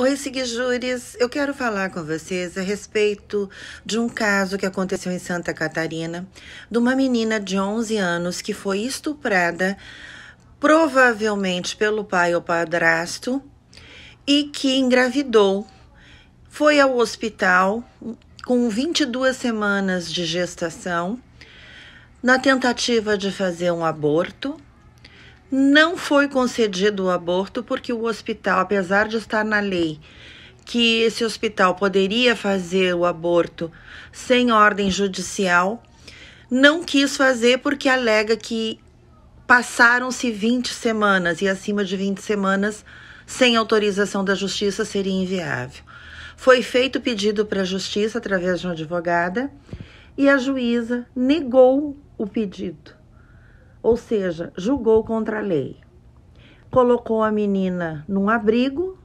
Oi, Seguijures. Eu quero falar com vocês a respeito de um caso que aconteceu em Santa Catarina, de uma menina de 11 anos que foi estuprada, provavelmente pelo pai ou padrasto, e que engravidou. Foi ao hospital com 22 semanas de gestação, na tentativa de fazer um aborto não foi concedido o aborto porque o hospital, apesar de estar na lei que esse hospital poderia fazer o aborto sem ordem judicial, não quis fazer porque alega que passaram-se 20 semanas e acima de 20 semanas sem autorização da justiça seria inviável. Foi feito pedido para a justiça através de uma advogada e a juíza negou o pedido ou seja, julgou contra a lei. Colocou a menina num abrigo